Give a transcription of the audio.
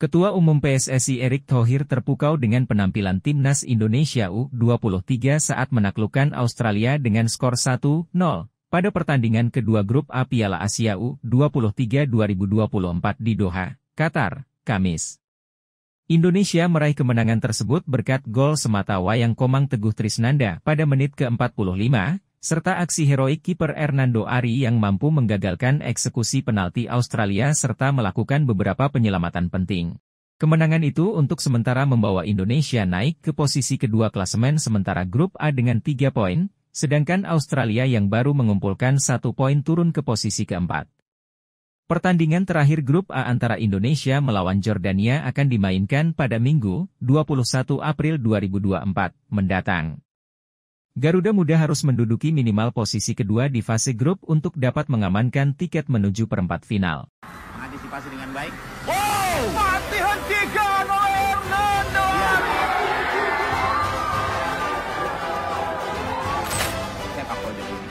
Ketua Umum PSSI Erick Thohir terpukau dengan penampilan timnas Indonesia U23 saat menaklukkan Australia dengan skor 1-0 pada pertandingan kedua grup A Piala Asia U23 2024 di Doha, Qatar, Kamis. Indonesia meraih kemenangan tersebut berkat gol semata wayang Komang Teguh Trisnanda pada menit ke-45, serta aksi heroik kiper Hernando Ari yang mampu menggagalkan eksekusi penalti Australia serta melakukan beberapa penyelamatan penting. Kemenangan itu untuk sementara membawa Indonesia naik ke posisi kedua klasemen sementara grup A dengan tiga poin, sedangkan Australia yang baru mengumpulkan satu poin turun ke posisi keempat. Pertandingan terakhir grup A antara Indonesia melawan Jordania akan dimainkan pada Minggu, 21 April 2024, mendatang. Garuda Muda harus menduduki minimal posisi kedua di fase grup untuk dapat mengamankan tiket menuju perempat final. Mengantisipasi dengan baik. Wow! Mati hentikan oleh Hernando! Sepak bola ini.